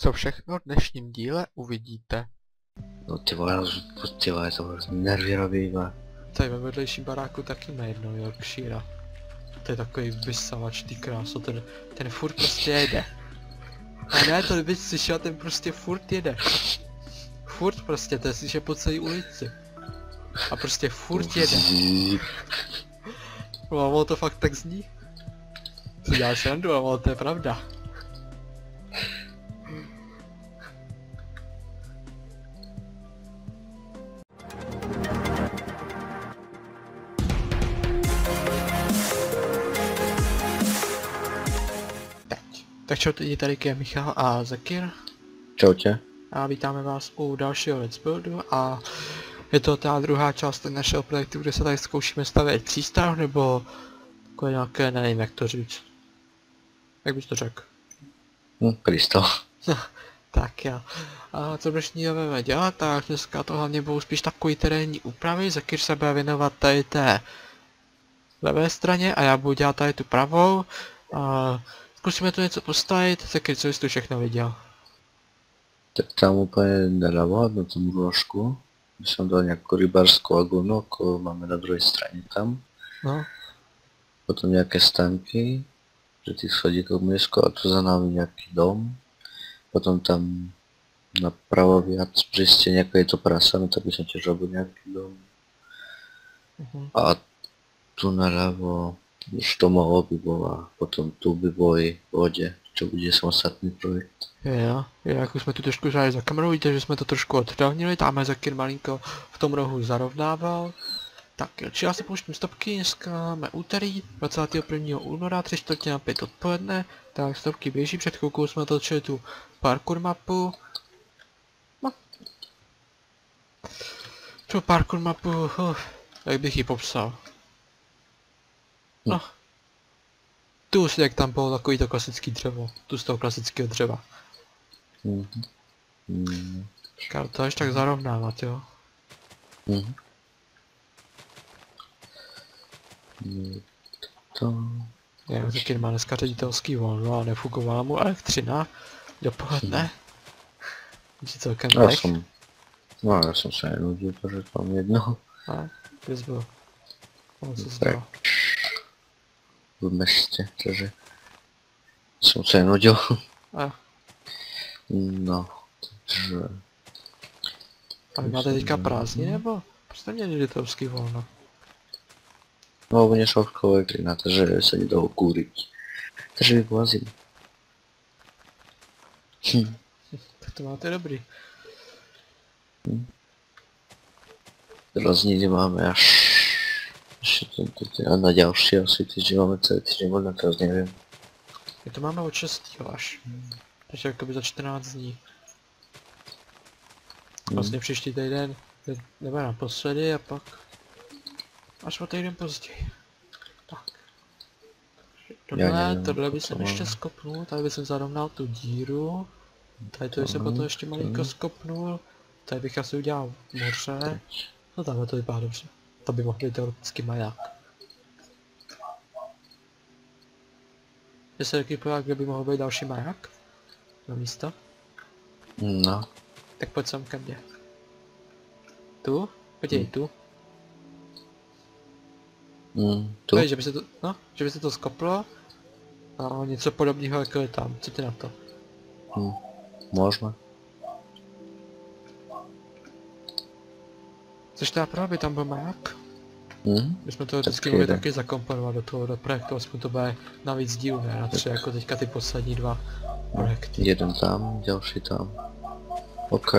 Co všechno v dnešním díle uvidíte. No ty vole, ty vole, to vole, nervy robí, vole. Tady ve vedlejším baráku taky má jednou Yorkshire. To je takový vysavač, ty kráso, ten, ten furt prostě jede. A ne, to bys slyšel, ten prostě furt jede. Furt prostě, to je slyšet po celé ulici. A prostě furt jede. No a ono to fakt tak zní. Si děláš srandu, ale ono to je pravda. Tak čau, teď je tady je Michal a Zakir Čau tě. a vítáme vás u dalšího Let's Buildu a je to ta druhá část našeho projektu, kde se tady zkoušíme stavět přístav nebo takové nějaké, nevím jak to říct. Jak bys to řekl? Hm, Kristo. Tak jo. A co dnešního budeme dělat, tak dneska to hlavně budou spíš takový terénní úpravy, Zakir se bude věnovat tady té levé straně a já budu dělat tady tu pravou. A zkusíme tu něco postavit, Zakir, co jsi tu všechno viděl? Tak tam úplně naľavo, na tom rožku, by som dal nejakú rybárskú lagunu, ako máme na druhej strane tam. No, Potom nejaké stanky, že tých schodíkov miesko a tu za nami nejaký dom. Potom tam napravo viac pri stene, ako je to prasa, no tak by som tiež robil nejaký dom. mhm. A tu naľavo už to mohlo by bola, potom tu by boli vode, čo bude samostatný projekt. Jo, jo, jak už jsme tu trošku žádali za kamerou, vidíte, že jsme to trošku odrovnili, tam je Zakir malinko v tom rohu zarovnával. Tak jo, či já si pouštím stopky, dneska máme úterý 21. února, 3 čtvrtě na 5 odpoledne, tak stopky běží, před chvilkou jsme točili tu parkour mapu. No. Tu parkour mapu, uh, jak bych ji popsal. No. Tu už jak tam bylo takový to klasický dřevo, tu z toho klasického dřeva. Mhm. Mhm. Kámo, to až tak zarovnávat, jo. Mhm. Je To... Já taky má dneska ředitelský volno a nefukovala mu elektřina. Dopoledne. Víš celkem Já jsem... No, já jsem se nenudil, protože mám jedno A, ty jsi byl. No, co se Tak. Stalo? v městě, takže jsem se nenudil. A, No, takže... a vy máte teďka prázdní nebo? Prostě měli ředitelský volno. No, u mě šovko elektrina, takže se nedalo kúriť. Takže by byla zima. Hm. Tak a na další asi týden máme celý týden, možná teraz nevím. My to máme od 6. až. Takže jakoby za 14 dní. Vlastně příští týden jdeme naposledy a pak až o týden později. Tak. Tohle, tohle by to jsem ještě skopnul, tady by jsem zarovnal tu díru. Tady to by jsem Tohle, potom ještě malinko skopnul. Tady bych asi udělal moře. No tamhle to vypadá dobře. To by mohl být teoreticky maják. Je se taky pojá, kde by mohl být další maják? Na místo? No, Tak pojď sem ke mně. Tu? Podívej, Hmm. tu. mm, tu? To je, že by se to, no, že by se to skoplo. A něco podobného jako je tam. Co ty na to? Hm, možno. Což teda právě tam byl maják? Hm? My jsme to vždycky mohli taky zakomponovat do toho do projektu, aspoň to bude navíc díl, ne na tři, jako teďka ty poslední dva projekty. Jeden tam, další tam. OK.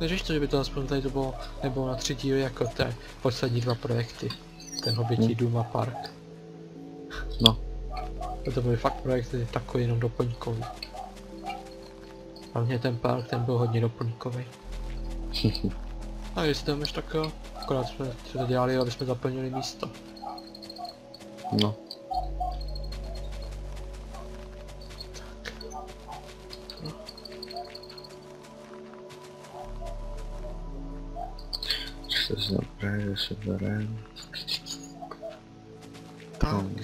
Neříš to, že by to aspoň tady to bylo, nebylo na tři díly jako ty poslední dva projekty. Ten hobití Hmm. dům a park. No. To byly fakt projekty takový jenom doplňkový. Hlavně ten park, ten byl hodně doplňkový. A jestli tam už tak jo, akorát jsme to dělali, aby jsme zaplnili místo. no. Co se napraví, že se berem. Tak, Hmm.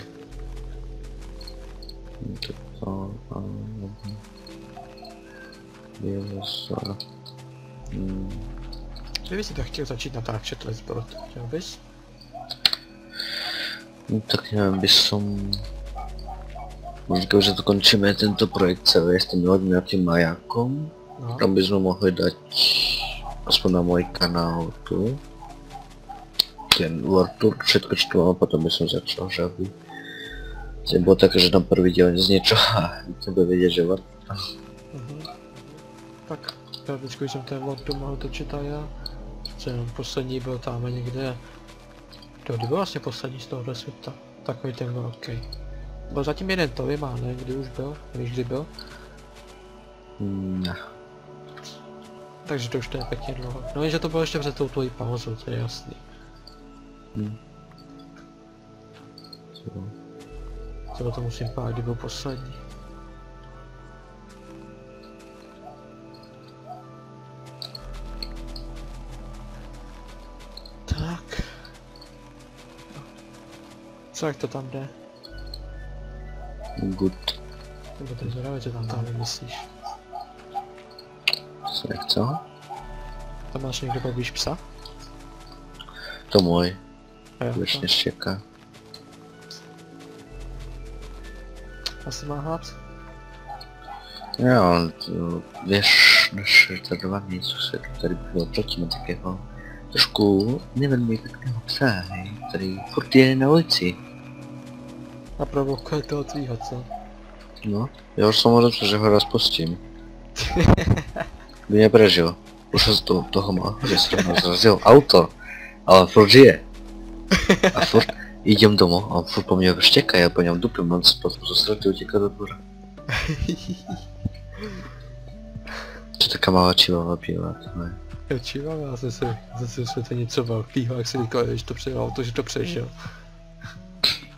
To to... A, Jezus, a... Kdyby si to chtěl začít natáčet Let's Sport, chtěl bys? no tak neviem, by som... Říkal, že dokončíme tento projekt celý s tím hodně tím majákom. No, Tam bychom mohli dať aspoň na můj kanál tu. Ten World Tour, všetko čo tu mám, potom by som začal, že aby... To bylo také, že tam prvý děl z něčeho a to bude vědět, že World mhm. Tak, já teď jsem ten vlog tu mohl točit a já. Co jenom poslední byl tam někde. To kdy byl vlastně poslední z tohohle světa? Takový ten velký. Byl zatím jeden to ale nevím, kdy už byl, nevíš kdy byl. Ne. Takže to už to je pěkně dlouho. No jenže to bylo ještě před tou tvojí pauzou, to je jasný. Hm. Co? Třeba to musím pát, kdy byl poslední. Co jak to tam jde? Good. Nebo to zvědavé, co tam tam vymyslíš? Co jak co? Tam máš někdo poblíž psa? To můj. Věčně štěká. asi má hlad. Jo, to, víš, naše ta dva měsíce se tady bylo proti takého trošku nevelmi pěkného psa, který furt je na ulici. A provokuje toho tvýho, co? No, já už jsem řekl, že ho rozpustím. By mě prežil. Už z toho, toho má, že se rovnou zrazil auto, ale furt žije. A furt jdem domů a on furt po mně štěká, já po něm dupím, on se potom zase utíká do dvora. To taká malá čivava bílá, to ne. Jsem si, jsem si myslel, to něco velkýho, jak si říkal, když to přejel auto, že to přežil.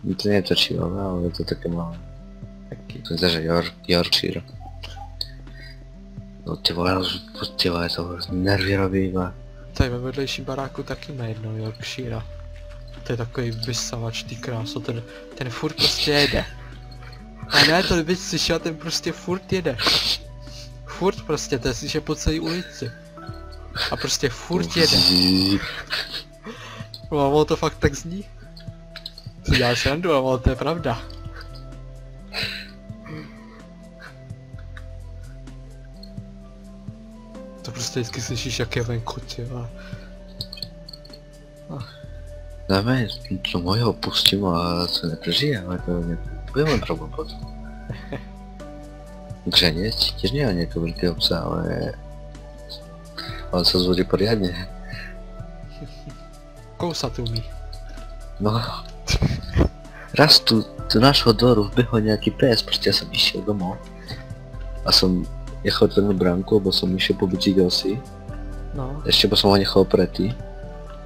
To nie to čivava, ale je to také malé. Taky. To je že York, Yorkshire. No ty vole, ty vole, to nervy robí, iba. Tady ve vedlejším baráku taky má jedno Yorkshire. To je takový vysavač, ty kráso, ten, ten furt prostě jede. A ne, to bys slyšel, ten prostě furt jede. Furt prostě, to je slyšet po celé ulici. A prostě furt jede. No a ono to fakt tak zní. Si děláš srandu, ale to je pravda. To prostě vždycky slyšíš, jak je venku, ty vole. Dáme, to mojeho pustím a co neprežije, ale to bude můj problém potom. Tiež nie je to veľkého psa, ale... Ale sa zvodí poriadne. Kousat umí. No. Raz tu, tu nášho dvoru vbehol nejaký pes, proste ja som išiel domov. A som nechal otvorenú bránku, lebo som išiel po bicykel si. No. Ešte bo ho nechal pretý.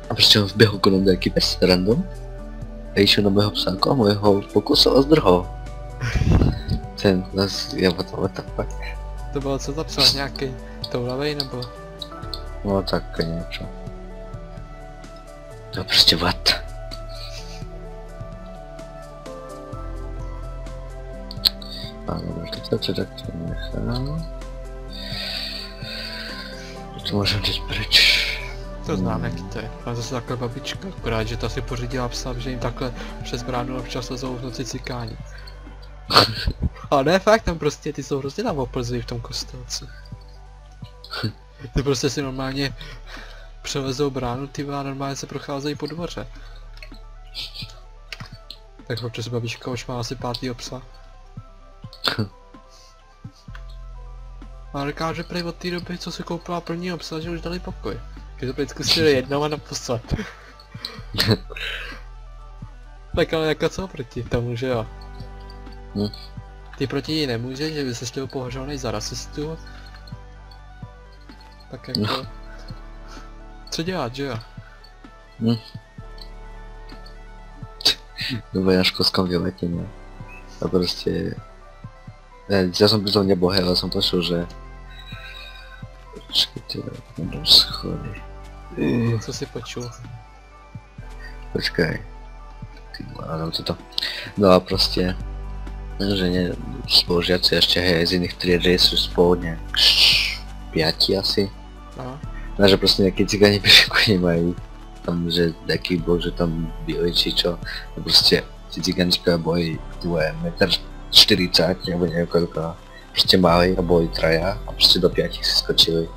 A proste on vbehol konom nejaký pes random. A išiel na môjho psáka a môjho pokusol a zdrhol. Ten, zas, ja potom, what the fuck. To bylo co zapsal, nějaký toulavej nebo? No tak niečo. No proste what? A dobra, to to takto nechám. To môžem dať preč. To znám, jaký to je. Má zase takhle babička, akorát, že ta si pořídila psa, že jim takhle přes bránu občas lezou v noci cikání. Ale ne fakt, tam prostě ty jsou hrozně tam oplzují v tom kostelci. Ty prostě si normálně přelezou bránu, ty a normálně se procházejí po dvoře. Tak občas babička už má asi pátýho psa. A říká, že prej od té doby, co si koupila prvního psa, že už dali pokoj. Že to vždycky si jednou a naposled. tak ale jako co proti tomu, že jo? Hm. Ty proti ní nemůžeš, že by se chtěl považovaný za rasistu. Tak jako... No. Co dělat, že jo? Hm. Nebo na školskom výlete, ne? A proste... Ne, ja som pritom nebohej, ale som počul, že... Počkajte, mám schody. Co si počul? Počkaj. Ty vole, ale to to. No a prostě... Že nie, spolužiaci ešte hej, z iných tried, že sú spolu nejak piati asi. No. No, že proste nejakí cigáni pešeku nemajú. Tam, že taký bol, že tam byli či čo. No proste tí cigánička boli tvoje metr 40 nebo neviem koľko. Proste mali a boli traja a proste do piatich si skočili.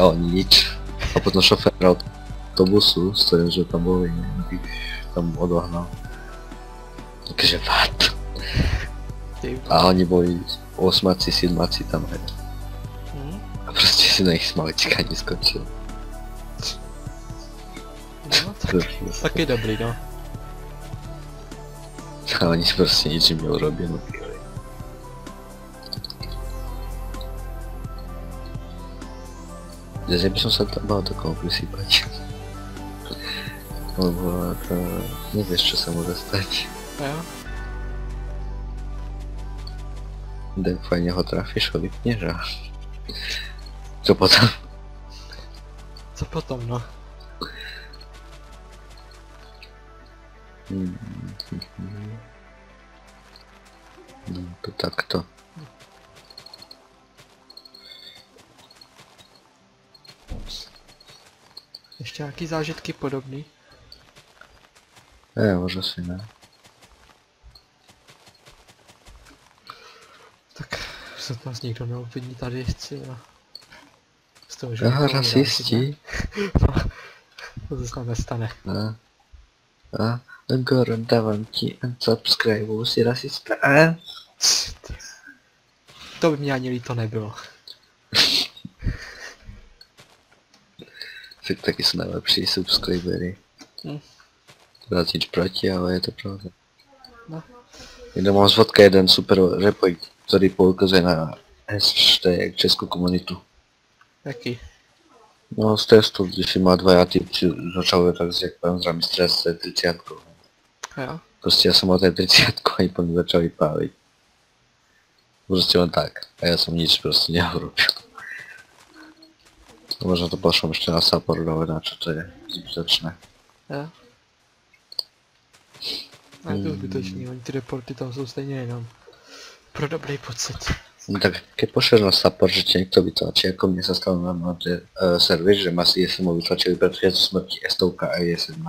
A oni nič. A potom šofér autobusu, s ktorým že tam boli, tam odohnal. Takže what? Ty. A oni boli osmaci, sedmaci tam. Hm? A proste si na ich smáli cigáni skočili. No, tak, taky dobrý, no. A oni proste nič im neurobia, no ty vole. Ja by som sa tam mal do koho prisypať. Lebo to... Nevieš, čo sa môže stať. A jo? Tak fajne ho trafíš, ho vypneš a... Čo potom? Co potom, no? Hmm. No to takto. Ještě nějaký zážitky podobný? Ne, možno si ne. Tak se nás nikdo neobviní tady, chci a... Z toho, že Aha, rasisti. No, to se nám nestane. A, a, Goran, dávám ti unsubscribe, jsi rasista. A? To by mě ani líto nebylo. Tak taky jsou nejlepší subscribery. Hm. Dát nic proti, ale je to pravda. No. Někdo mám z vodka jeden super report, který poukazuje na hashtag českou komunitu. Jaký? No z testu, když má dva typci, začal tak jak pan zrami stres se 30 Jo? Prostě já jsem mal té 30 a i po mě začal vypálit. Prostě len tak. A já jsem nic prostě neurobil. No možno to pošlem ještě na support, ale na čo to je zbytečné. Jo? A je to zbytečný, oni ty reporty tam jsou stejně jenom pro dobrý pocit. No tak keď pošleš na support, že ti niekto vytlačí, ako mne sa stalo na uh, servis, že ma si ISM vytlačili pred chvíľou smrti S-tovka a ISM.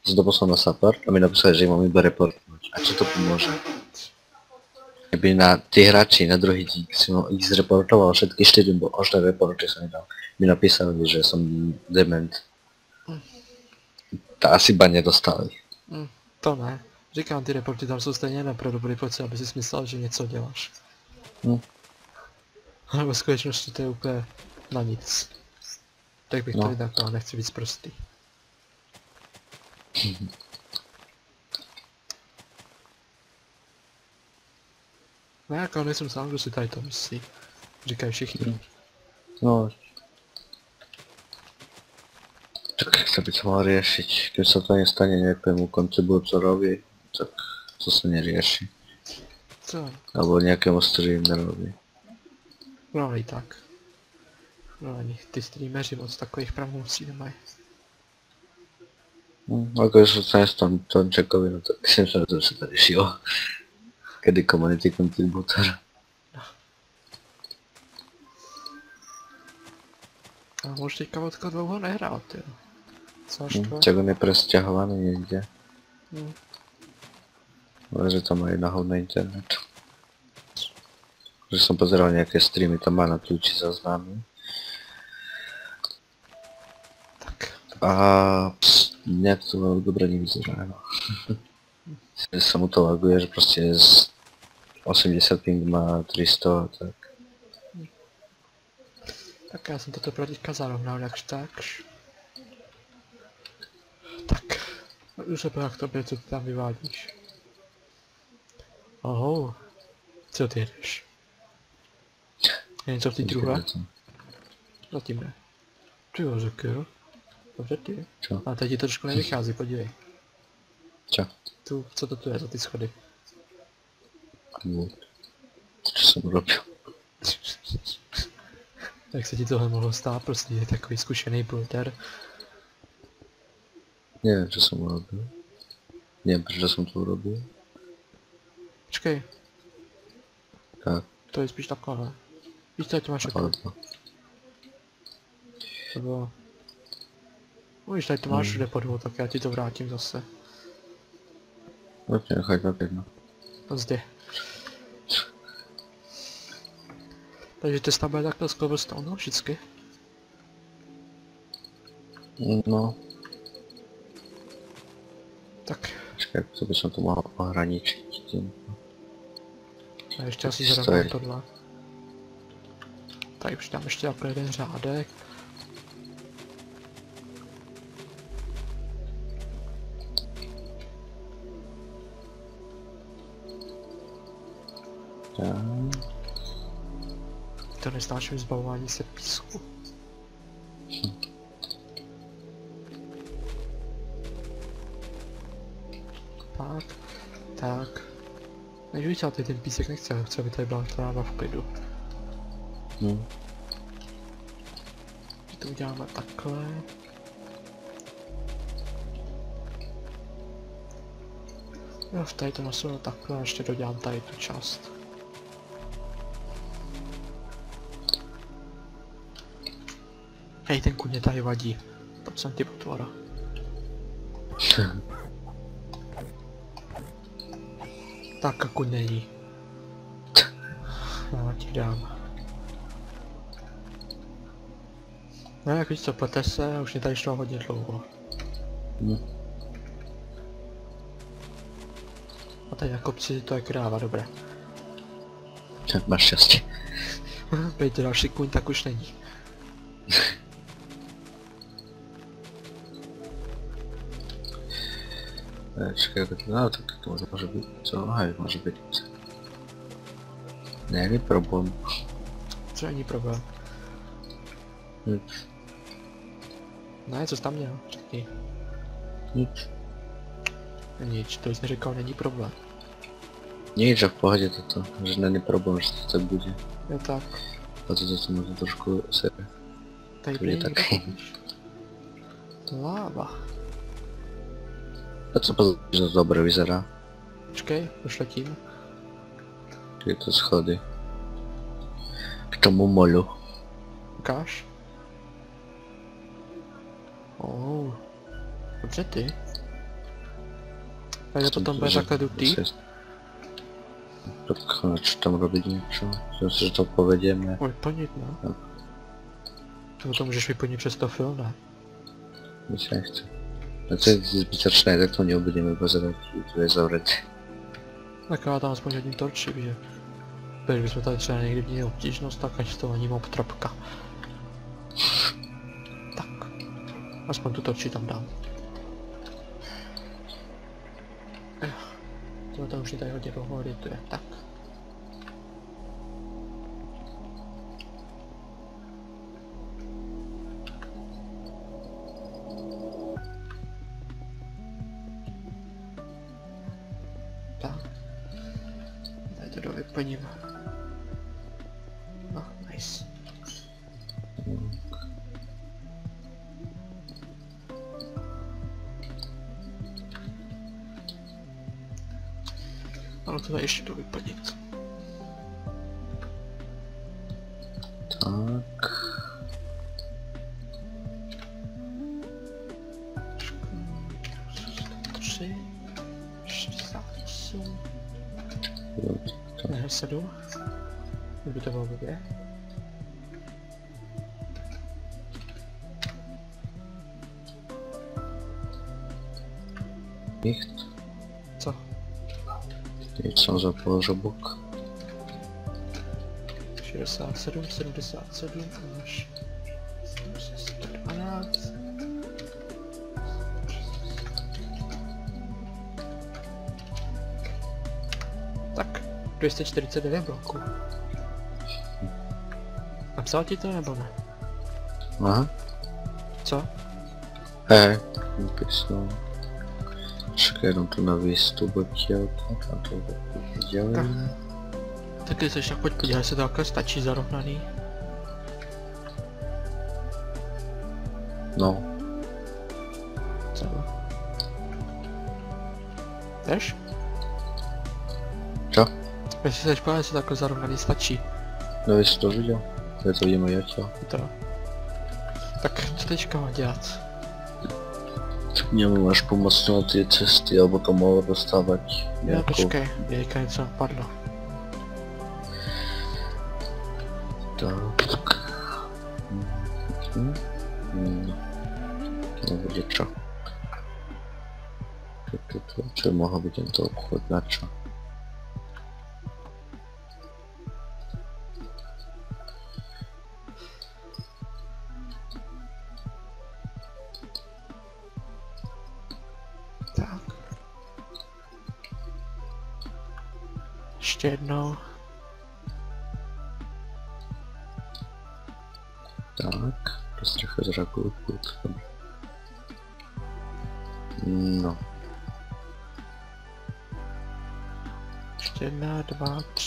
Som to poslal na support a mi napísali, že im mám iba reportnúť. A čo to pomôže? Keby na tí hráči na druhý deň si som ich zreportoval všetky 4 bo možné reporty som dal. Mi napísali, že som dement. To asi ba nedostali. Hm, to ne. Říkám, ty reporty tam jsou stejně jenom pro dobrý pocit, aby si myslel, že něco děláš. Hm. Ale ve skutečnosti to je úplně na nic. Tak bych to No. vydal, nechci být prostý. No jako nejsem sám, kdo si tady to myslí. Říkají všichni. No. Tak to by to mal riešiť? Keď sa to nestane nejakému kontribútorovi, tak to sa nerieši. Co? Alebo nejakému streamerovi. No i tak. No ani ty streameři moc takových pravomocí nemají. No, ako je sa s tom Tončakovi, no tak si myslím, že to sa to riešilo. Kedy community contributor. A už teďka vodka dlouho nehrál, ty. Co až Hm, to? On je presťahovaný niekde. Hm. Ale že tam aj nahod na internet. Že som pozeral nejaké streamy, tam má na Twitchi zaznámy. Tak. A ps, nejak to dobre nevyzerá, no. Sa mu to laguje, že proste z 80 ping má 300 a tak. Tak já jsem toto pro teďka zarovnal jakž takž. Tak. Už se jak tobě, co ty tam vyvádíš. Oho. Co ty jedeš? Je něco v té druhé? Zatím ne. Ty jo, řekl jo. Dobře ty. Čo? A teď ti to trošku nevychází, podívej. Čo? Tu, co to tu je za ty schody? No. Čo som robil? Jak se ti tohle mohlo stát, prostě je takový zkušený builder. Neviem, čo som urobil. Neviem, prečo som to urobil. Počkej, Tak, To je spíš takhle. Víš co, ať máš jako, nebo... No víš, tady to máš Hmm. všude podvod, tak já ti to vrátím zase. Pojďme nechat tak jedno. No zde. Takže ty stavba je takhle z cobblestone, no, vždycky. No, Tak, počkej, to by som to mohl ohraničit tím. a ještě asi zrovna tohle. Tady přidám ještě takhle jeden řádek. To nestáčím zbavování se písku. Tak, tak. Než víš, ty ten písek nechce, chce, aby tady byla tráva v klidu. Že to uděláme takhle. Jo, tady to nasunu takhle a ještě dodělám tady tu část. Hej, ten kuně tady vadí. Pojď sem ty potvora. Tak a kuň není. Já ti dám. No jak víš co, plete se, už mě tady šlo hodně dlouho. Hm. A tady na kopci to je kráva, dobré. Máš štěstí. Bejte další kuň, tak už není. Eh, Čekaj, ako to, no tak to môže, môže byť, co, hej, môže byť. Není problém. Co není problém. Nic, Ne, co jsi tam měl? Řekni. nic. Nic, to jsi neříkal, není problém. Nic, že v pohode toto, že není problém, že to tak bude. Je tak. A to možno trošku se... Tady To je by tak. někdo vidíš. Láva. A co to dobre vyzerá. Počkej, už letím. Tieto schody. K tomu molu. Ukáž. Oh. Dobře ty. Takže potom bude takhle dutý. Tak čo tam robiť niečo? Myslím si, že to povedieme. Oj, plnit, no. No. To to můžeš vyplnit přes to film, ne? My sa A to je zbytočné, tak to nebudeme pozerať, to je zavreté. Tak já tam hodím torčí, že... Když bychom tady třeba někdy měli obtížnost, tak ať to ani mob trapka. Tak. Aspoň tu torči tam dám. Tohle to už je tady hodně dlouho edituje. Tak. Tak. To tady ještě dovyplnit. Tak. Tři, 68, jo, to- ne, 7. Kdyby to bylo blbě. Nikt. Co? Nic som zapol žobok. 67, 77 až 112. Tak, 249 bloků. Napsal ti to nebo ne? Aha. Co? Hej, napísal. Čekaj, jenom tu na výstup odtiaľto, tam to ďalej. Tak když seš, tak pojď podívej, jestli to takhle stačí zarovnaný. No, Co? Jdeš? čo? Jestli se špatně, se takhle zarovnaný stačí. No jsi to viděl? To je to vidím já tělo. To. Tak co teďka mám dělat? Tak němu máš pomoct na ty cesty, alebo to mohlo dostávat Já nějakou... počkej, jejka něco napadlo. Tak. Mhm. Mhm. Nebude čo. Čo, čo, čo, čo mohol byť tento obchod na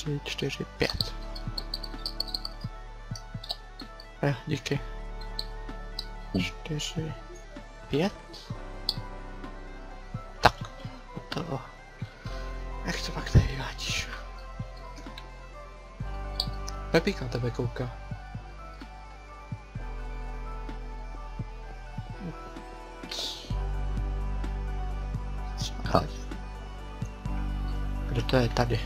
tři, čtyři, pět. Eh, díky. Čtyři, pět. Tak, to. Jak to pak tady vádíš? Pepík na tebe kouká. Kdo to je tady?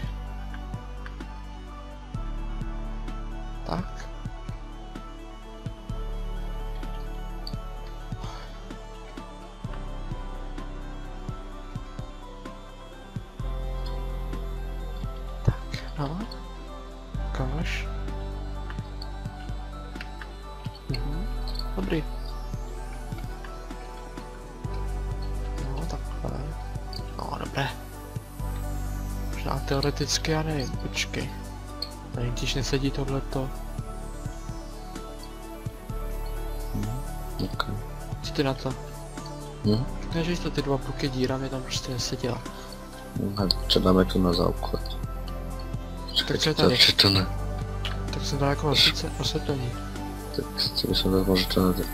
Teoreticky, já nevím, počkej. Tady když nesedí tohleto. ok. Co ty na to? Hm? Ne, že to ty dva pluky dírami tam prostě neseděla. A co dáme tu na záobchod? Tak co je to, tady? či to ne? Tak jsem dal jako osvětce, osvětlení. Tak co by som dal, może to na dal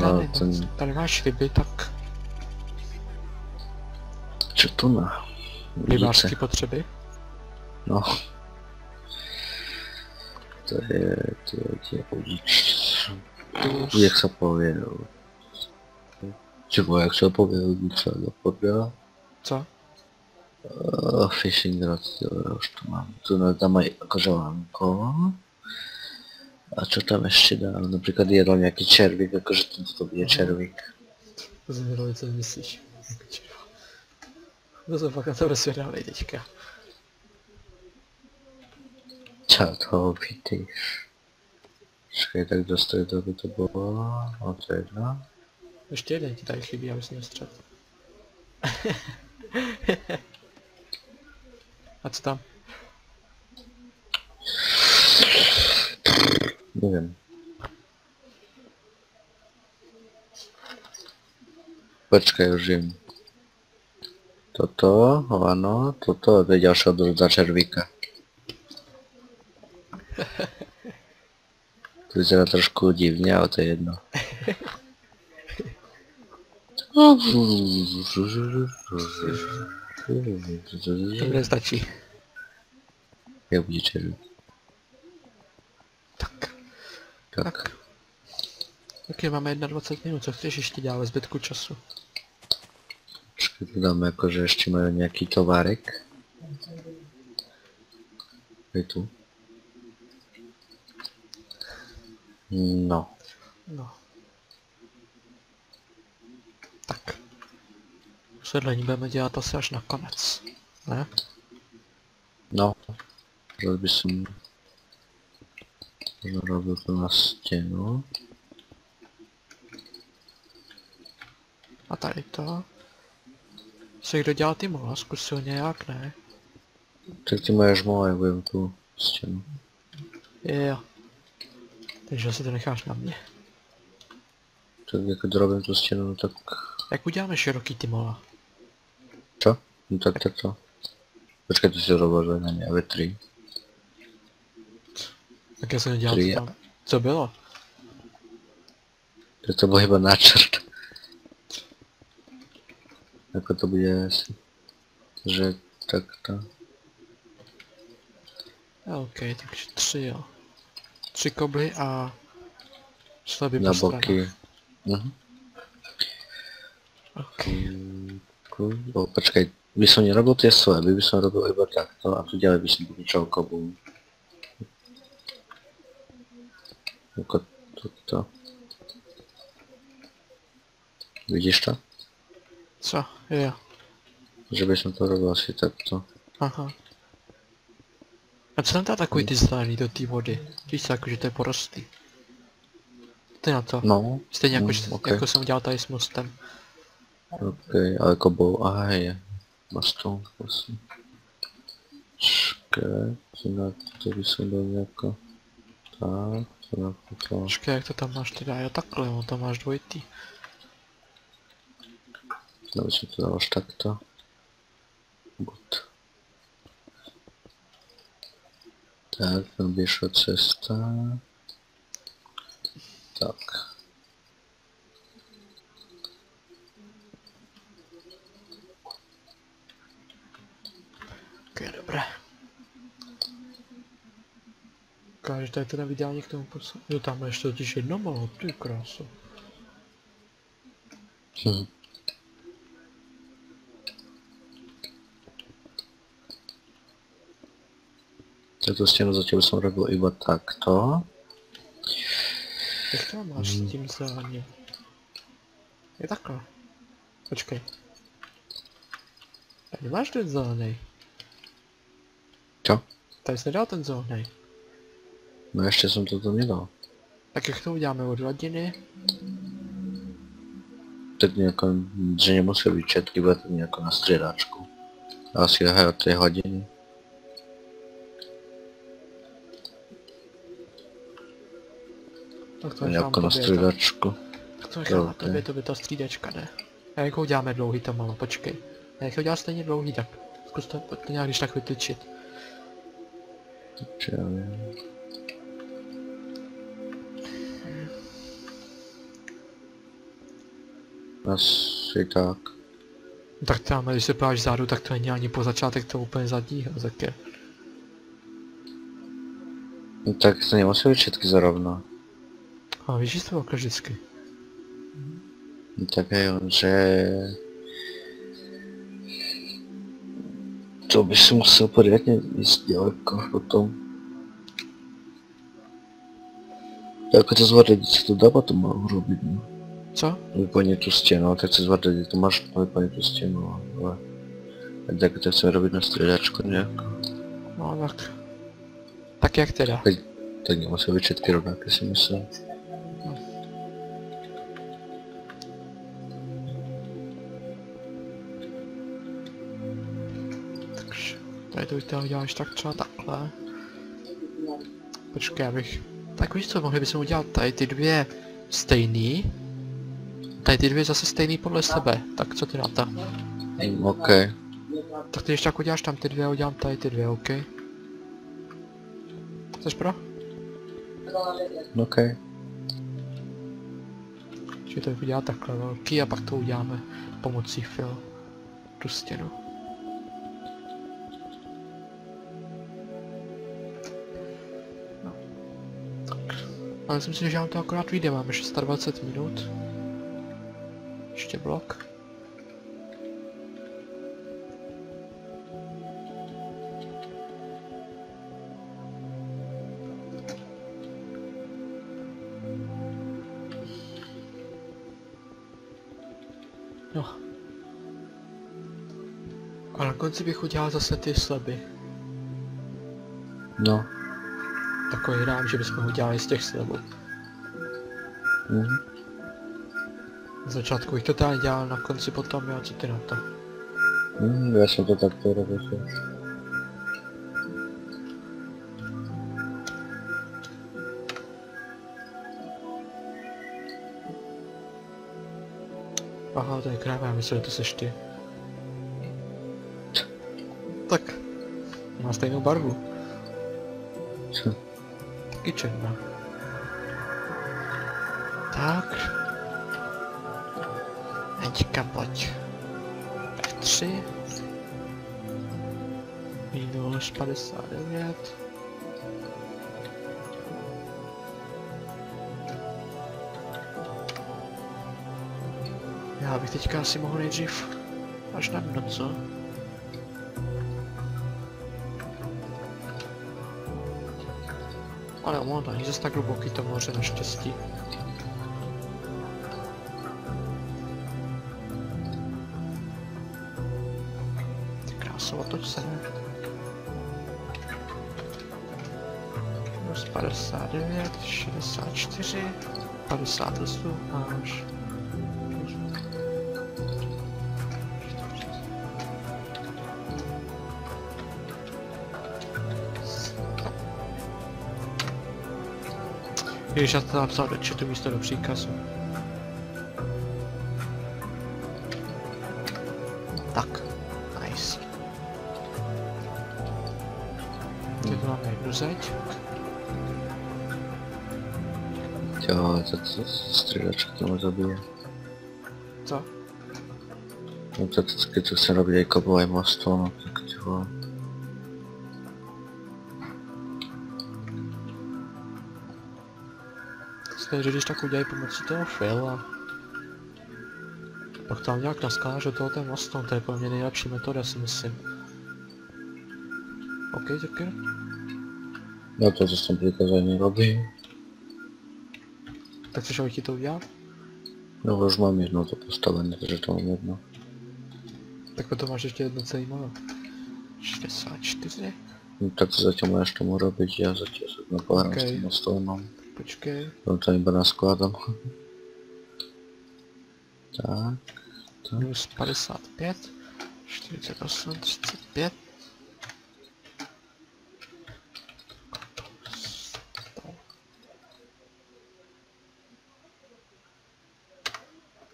Tady, ten... tady máš ryby, tak Čo to na? rybářské potřeby. No. To je, to je, tie udič. Jak sa povie, no. Čego, jak sa povie no podľa. Co? Uh, fishing rod, jo, už to mám. Tu tam aj akože lanko. A čo tam ešte dám? Napríklad jedol nejaký červík, akože tento to bude červík. To věděl, co myslíš. To jsem fakt na tebe svědavý teďka. Čo to vidíš? Počkej, tak do stredu by to bylo. No to je. Ještě jeden ti tady chybí, abys měl střed. A co tam? Neviem. Počkaj, už viem. Toto, áno, toto, to je ďalšia odrúda červíka. To vyzerá trošku divne, ale to je jedno. Dobré stačí. Jak bude červík? Tak. Tak. Tak je, máme 21 minut, co chceš ještě dělat ve zbytku času? Počkej, tu dáme akože ešte majú nejaký továrek. Je tu. No. No. Tak. Sedlení budeme dělat asi až na konec. Ne? No. Že by som možno robil to na stenu. A tady to. Co kdo dělal ty mola? Zkusil nějak, ne? Tak ty máš moje, budem tu stenu. Jo. Takže asi to necháš na mě. Tak jako dorobím tu stenu, no tak... Jak uděláme široký ty mola? Čo? No tak takto. Počkej, tu si robil, na mě, ve tři. Tak já jsem nedělal Tři co tam. Co bylo? Tak to byl iba načrt. Jako to bude asi. Že takto. OK, takže tři jo. Tři kobly a sleby Na boky. Mhm. OK. O, počkej, by som nerobil tie sleby, by som robil iba takto a tu ďalej by som pokračoval kobu. Ako toto. Vidíš to? Co? Jo. Že by som to robil asi takto. Aha. A co tam dá takový ty zelený do té vody? Víš co, jako, že to je porostlý. Ty na to. No, Stejně jako, mm, že, ok. jako jsem udělal tady s mostem. ok, ale kobou, aha je. Mastou, prosím. Čekaj, to na to by som dal nejako. Tak, to na to. Počkej, jak to tam máš teda? Jo takhle, on tam máš dvojitý. No by som to dal až takto. Bod. Tak, tam vyšla cesta. Tak. Ok, dobré. Ukáže tady teda ideálně k tomu posunu. Jo, tam je ještě totiž jedno malo, ty krásu. Hm. Tuto stěnu zatím jsem robil iba takto. Jak to máš s tím zeleně? Je takhle. Počkej. Tady nemáš ten zelený. Čo? Tady jsi nedal ten zelený. No ještě jsem toto nedal. Tak jak to uděláme od hladiny? Tak nejako, že nemusí být všetky, bude to nejako na středáčku. Asi aj od tej hodiny. Tak to Nejako na tak to nechám na tobě, to by ta střídačka jde. A jak ho uděláme dlouhý to malo, počkej. A jak ho uděláš stejně dlouhý, tak zkus to, to nějak když tak vytyčit. Viem. Asi tak. Tak tam, když se podíváš zádu, tak to není ani po začátek toho úplně zadního, tak je. No tak to nemusí být všetky zarovno. A víš, že to bylo vždycky. No tak je on, že... To by si musel poriadne ísť ďaleko potom. Ako to zvládať, si to dá potom urobiť, no. Co? Vyplniť tú stenu, tak si zvládať, to máš vyplniť tú stenu, ale... A tak to chceme robiť na striedačku nejako. No tak. Tak jak teda? Tak, tak nemusí byť všetky rovnaké si myslím. Tady to to uděláš tak třeba takhle. Počkej, abych... Tak víš co, mohli bychom udělat tady ty dvě stejný. Tady ty dvě zase stejný podle sebe. Tak co ty na to? Mm, OK. Tak ty když tak uděláš tam ty dvě udělám tady ty dvě, OK? Chceš pro? OK. Že to udělá takhle velký a pak to uděláme pomocí fil. Tu stěnu. Ale myslím si, že nám to akorát vyjde, máme 620 minut. Ještě blok. No. A na konci bych udělal zase ty sleby. No. Takový rám, že bychom ho udělali z těch slebů. Mhm. Na začátku bych to tady dělal, na konci potom, jo, co ty na to? Mm, ja som to takto robil. Aha, to je kráva, já myslel, že to seš ty. Tak. Má stejnou barvu. Taky černá. Tak. Aťka, pojď. 53. Minus 59. Já bych teďka asi mohl nejdřív až na dno, co? Ale ono není zase tak hluboký to moře naštěstí. Ty kráso, otoč se. Plus 59, 64, 58 až... Ježiš, já to napsal do chatu místo do příkazu. Tak, nice. Teď tu máme jednu zeď. Jo, to co střílečka tomu zabije. Co? No to vždycky, co se robí jako boj mostu, no tak ty vole. Myslím, že když tak udělají pomocí toho fila. Pak tam nějak naskáže toho ten most, no, to je pro mě nejlepší metoda si myslím. OK, děkuji. No to, co jsem prikázání robí. Tak chceš, abych ti to udělal? No už mám jedno to postavené, takže to mám jedno. Tak to máš ještě jedno celý malo. 64. No tak to zatím máš tomu robiť, já zatím se na pohrám Okej. s tím mostem mám. Počkej. No to iba naskladám. tak, tak. Minus 55. 48, 35.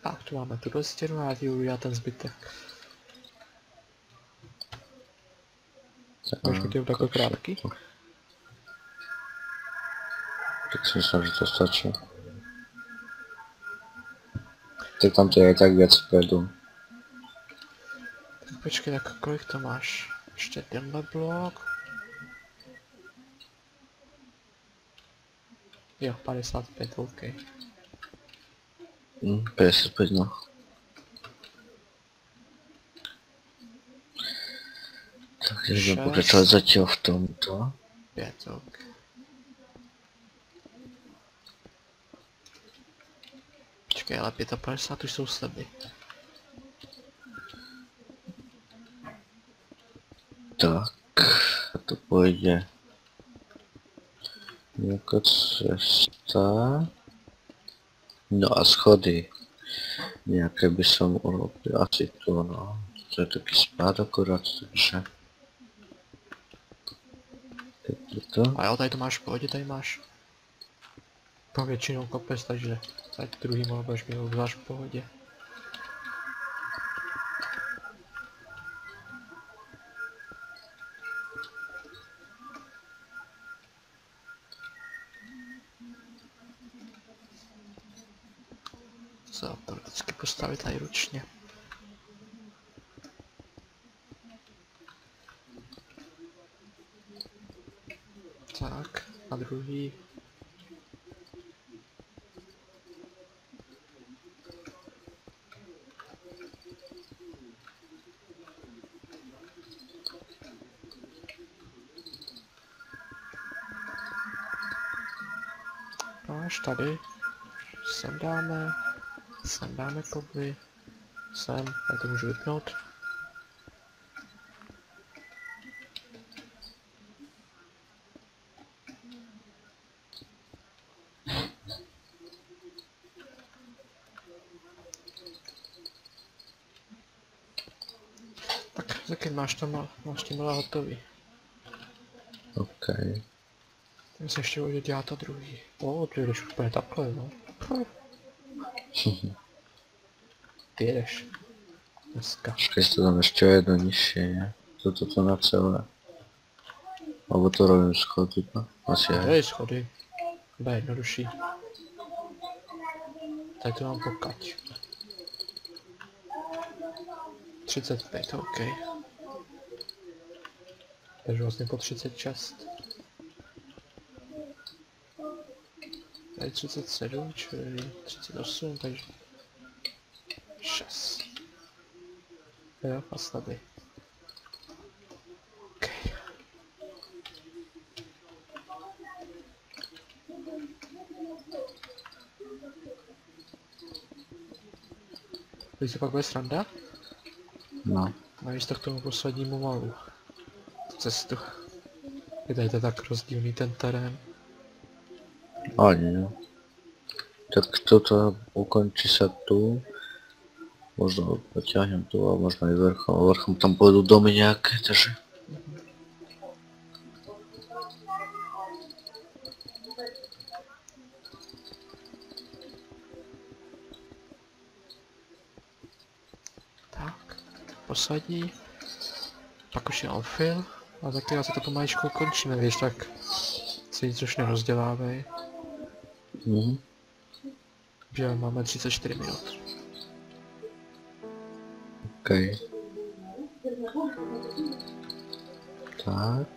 Tak, tu máme tu stěnu a udělám ten zbytek. Máš mi ty takové krátký? Tak myslím, že to stačí. Tak tam to je tak věc vpredu. Tak počkej, tak kolik to máš? Ještě tenhle blok. Jo, 55, OK. Hm, 55 no. Takže budeme Šest. pokračovat zatím v tomto. 5, OK. Počkej, ale 55 už jsou sleby. Tak, to pojde jako cesta. No a schody. Nějaké by som urobil asi to, no. To je taky spát akorát, takže... Je to. A jo, tady to máš v pohodě, tady máš. Po většinou kopec, takže tady druhý mohl mít obzvlášť v pohodě. Tady. Sem dáme. Sem dáme koby. Sem, já to můžu vypnout. Tak, taky máš mal, máš tím hotový. OK. Ten se ještě bude dělat to druhý. O, ty jdeš úplně takhle, no. Ty jedeš. Dneska. Počkej, to tam ještě jedno nižší, ne? Toto to na celé. Alebo to robím schody, no? Asi je. Hej, schody. Bude jednodušší. Tady to mám pokať. 35, OK. Takže vlastně po 36. Tady 37, čili 38, takže 6. Jo, a slabý. OK. Víš, co pak bude sranda? No. Mají to k tomu poslednímu malu. Tu cestu. Je tady to tak rozdílný ten terén. Ani. Tak toto ukončí sa tu. Možno potiahnem tu a možno aj vrchom. Vrchom tam pôjdu domy nejaké, takže... Tak, poslední. Pak už je Alfil. A taky asi to pomaličku končíme, víš, tak si nic už nerozdělávej. Mhm. Že máme 34 minut. OK. Tak.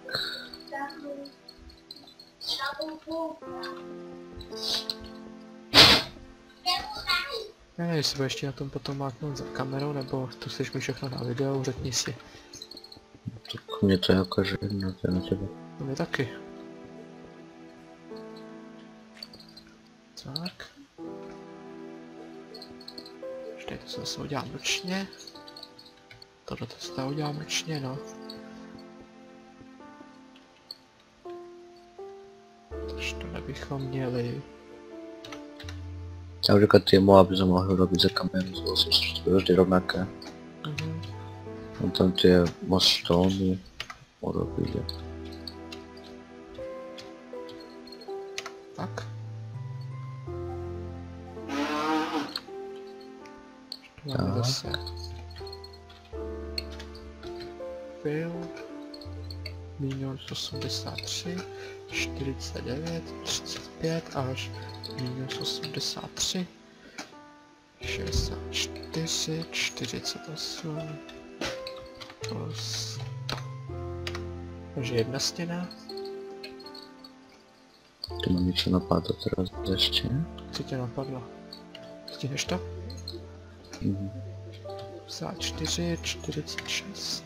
Ne, jestli budeš ještě na tom potom máknout za kamerou, nebo tu chceš mi všechno na videu, řekni si. Tak mne to to je na tebe. No my taky. Se udělám ručně. Tohle to se dá udělám ručně, no. Takže tohle bychom měli. Napríklad tie Moaby som mohol robiť za kameru, to vždy rovnaké. Mhm. No tam tie mostóny urobili. Máme Tak. zase. Field. Minus 83, 49, 35 až minus 83, 64, 48, plus... Takže jedna stěna, Tu ma niečo napadlo teraz ešte. co tě napadlo? Stihneš to? Mhm. 54, 46.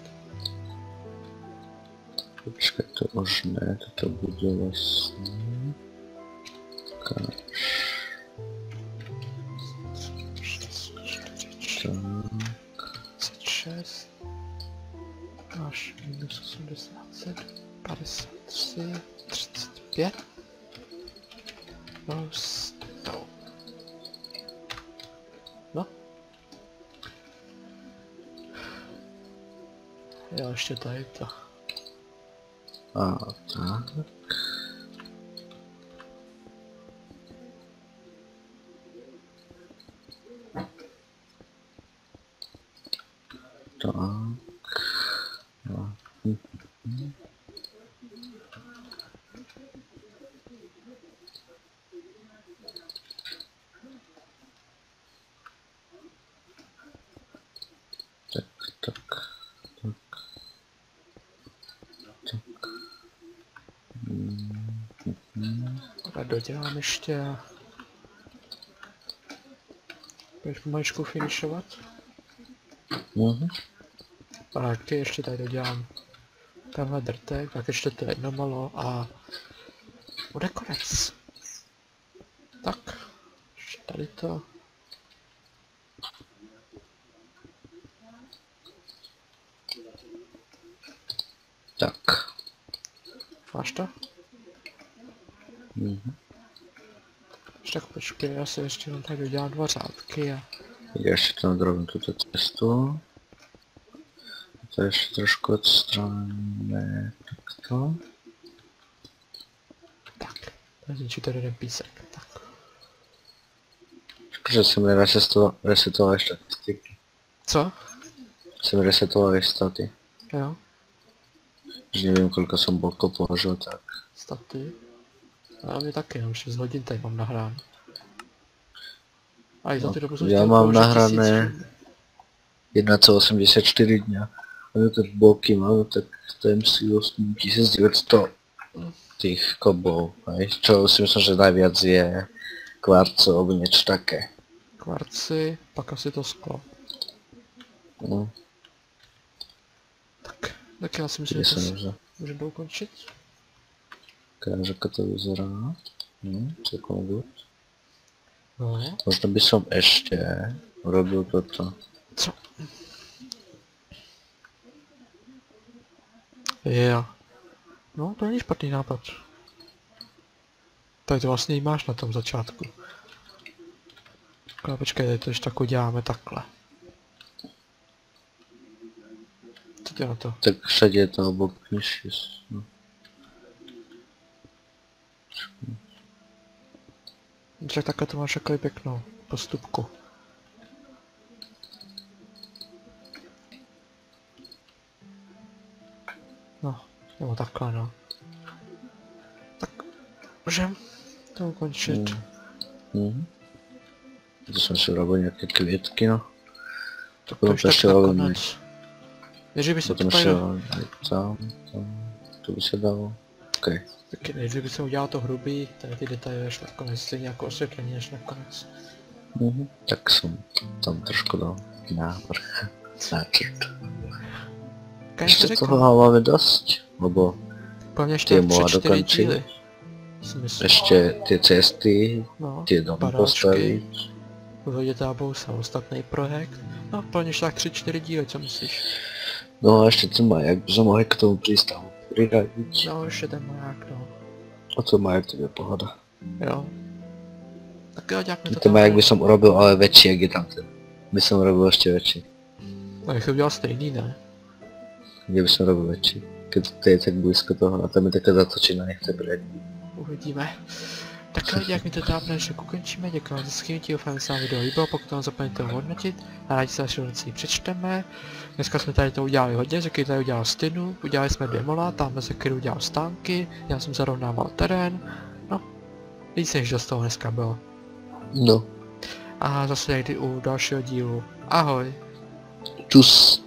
Počkaj, to už ne, toto bude vlastne... tady to. a tak, tak. Tak. Mhm. A dodělám ještě a... Budeš pomaličku finišovat? Mhm. A taky ještě tady dodělám tenhle drtek, tak ještě to jedno malo a bude konec. Tak, ještě tady to. Tak. Máš to? Mhm. Ještě tak počkej, já si ještě jenom tady dodělám dva řádky a Ja ešte tam drobím túto cestu. To ešte trošku odstraníme takto. tak. Zničí tady jeden písek, tak. Že som resetoval, resetoval štatistiky. Co? Som resetoval aj staty. Jo, Že neviem koľko som blokov položil, tak staty. A mě taky, jenom 6 hodin tady mám nahrán. A i za No, ty dobu jsem já mám nahrané- tisíc filmů. 1,84 dňa. Ale tak boky máme, tak to je si 1900 tých kobov, hej, čo si myslím, že najviac je kvarcov alebo niečo také. Kvarci, pak asi to sklo. No, Tak, tak já si myslím, že to můžeme ukončit. Ako to vyzerá. Hm, celkom good. No, Možno by som ešte urobil toto. co? Jo. No, to není špatný nápad. Tady to vlastně i máš na tom začátku. Ale počkej, tady to ještě tak uděláme takhle. Co ty na to? Tak všade je to obok knižky. No. Tak takhle to máš takový pěknou postupku. No, nebo takhle no. Tak, můžem to ukončit. Mm. Mhm. To som si urobil nejaké kvietky, no. Tak to Potom už tak ještě máme- nakonec. Než by se to Potom ešte tady... tam, tam, to by sa dalo. OK. Taky než by se udělal to hrubý, tady ty detaily až nakonec, stejně jako osvětlení až nakonec. Mhm. Tak som tam trošku dal návrh. Náčrt. Kaj Ešte to toho máme dosť, lebo Po mně ještě ty mohla dokončit. ešte tie cesty, No, tie domy paráčky. postaviť. Vyhodit tábou samostatný projekt. No, plně tak tři, čtyři díly, co myslíš? No a ešte ten majak by sme mohli k tomu prístavu priradiť. No, ještě ten maják, no. A to majak to je pohoda. Jo. Tak jo, děláme to Ten majak by som urobil ale väčší, jak je tam ten. By som urobil ešte väčší. No, to udělal stejný, ne? Kde by som robil väčší. Keď to je tak blízko toho, a tam je taká zatočená, nech to brať. Uvidíme. Tak jo, jak mi to dáme, že ukončíme, děkuji za schytí, doufám, že se vám video líbilo, pokud vám zapomeňte ho hodnotit a rádi se vaši hodnocení přečteme. Dneska jsme tady to udělali hodně, Zeky tady udělal stinu, udělali jsme dvě mola, tam Zeky udělal stánky, já jsem zarovnával terén, no, víc než dost toho dneska bylo. No. A zase někdy u dalšího dílu. Ahoj! Čus.